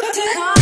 faces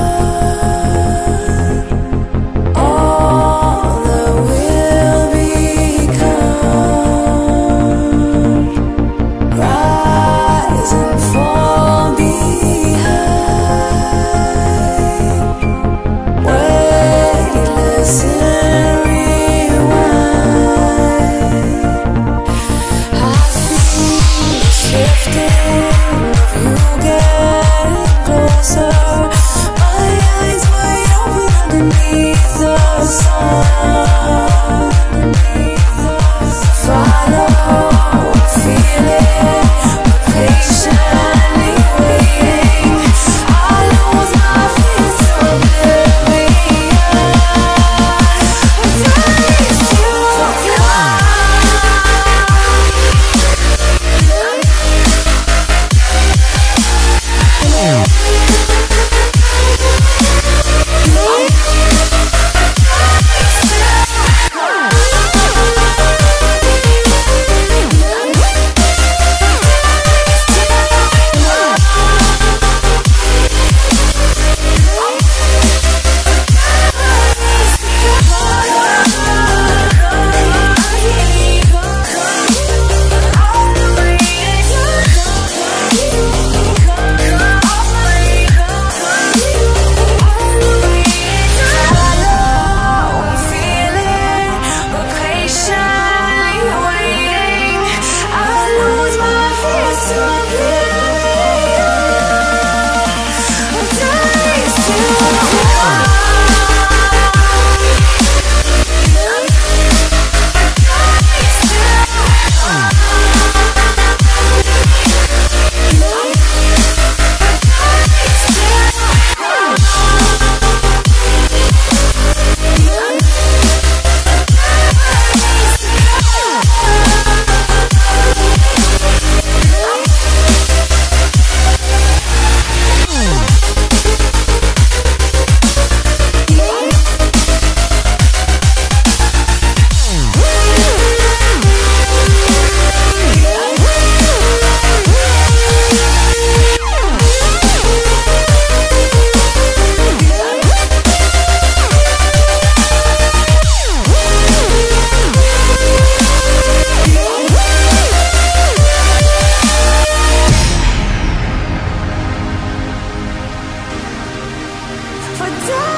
open underneath the sun. 在